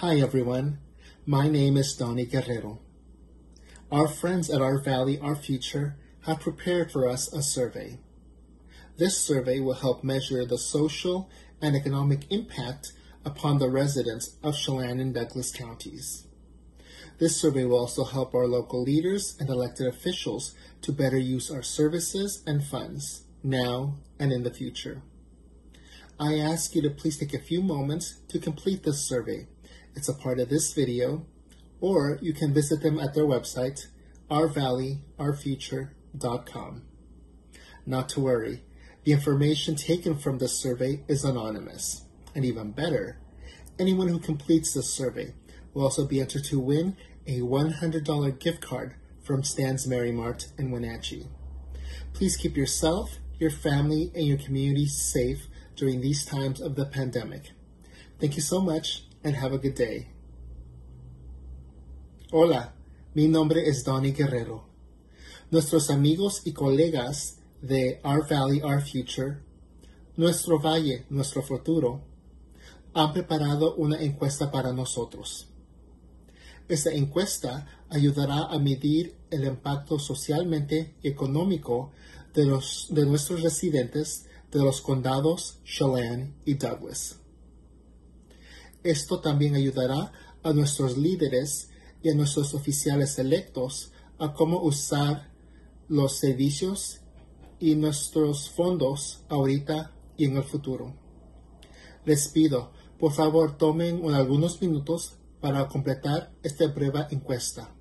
Hi everyone, my name is Donnie Guerrero. Our friends at Our Valley, Our Future have prepared for us a survey. This survey will help measure the social and economic impact upon the residents of Chelan and Douglas counties. This survey will also help our local leaders and elected officials to better use our services and funds now and in the future. I ask you to please take a few moments to complete this survey. It's a part of this video, or you can visit them at their website, ourvalleyourfuture.com. Not to worry, the information taken from this survey is anonymous. And even better, anyone who completes this survey will also be entered to win a $100 gift card from Stan's Mary Mart in Wenatchee. Please keep yourself, your family, and your community safe during these times of the pandemic. Thank you so much and have a good day. Hola, mi nombre es Donnie Guerrero. Nuestros amigos y colegas de Our Valley, Our Future, Nuestro Valle, Nuestro Futuro, han preparado una encuesta para nosotros. Esta encuesta ayudará a medir el impacto socialmente y económico de, los, de nuestros residentes de los condados Chelan y Douglas. Esto también ayudará a nuestros líderes y a nuestros oficiales electos a cómo usar los servicios y nuestros fondos ahorita y en el futuro. Les pido, por favor, tomen algunos minutos para completar esta prueba encuesta.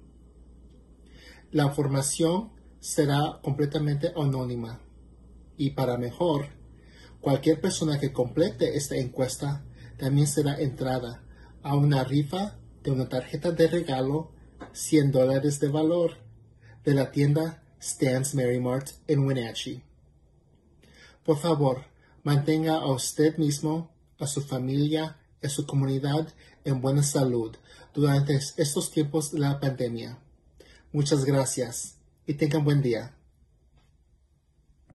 La información será completamente anónima y para mejor, cualquier persona que complete esta encuesta también será entrada a una rifa de una tarjeta de regalo 100 dólares de valor de la tienda Stan's Mary Mart en Wenatchee. Por favor, mantenga a usted mismo, a su familia y a su comunidad en buena salud durante estos tiempos de la pandemia. Muchas gracias y tengan buen día.